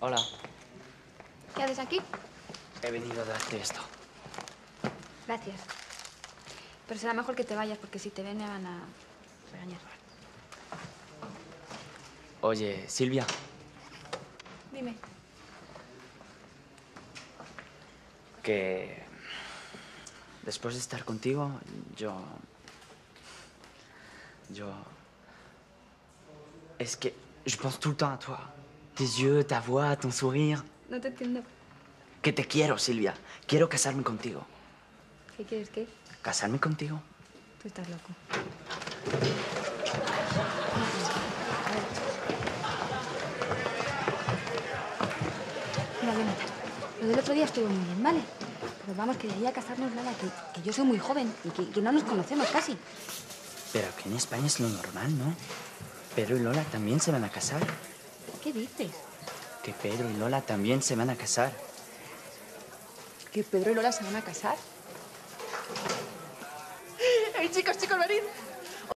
Hola. ¿Qué haces aquí? He venido a darte esto. Gracias. Pero será mejor que te vayas porque si te ven me van a regañar. Oye, Silvia. Dime. Que... Después de estar contigo, yo... Yo... Es que je pense tout le temps à toi. Tes yeux, ta voix, ton sourire. No te entiendo. Que te quiero, Silvia. Quiero casarme contigo. ¿Qué quieres qué? ¿Casarme contigo? Tú estás loco. Mira, Jonathan, lo del otro día estuvo muy bien, ¿vale? Pero vamos, que de ahí a casarnos nada, que, que yo soy muy joven y que, que no nos conocemos casi. Pero aquí en España es lo normal, ¿no? Pedro y Lola también se van a casar. ¿Qué dices? Que Pedro y Lola también se van a casar. ¿Que Pedro y Lola se van a casar? ¡Ey, chicos, chicos, venid!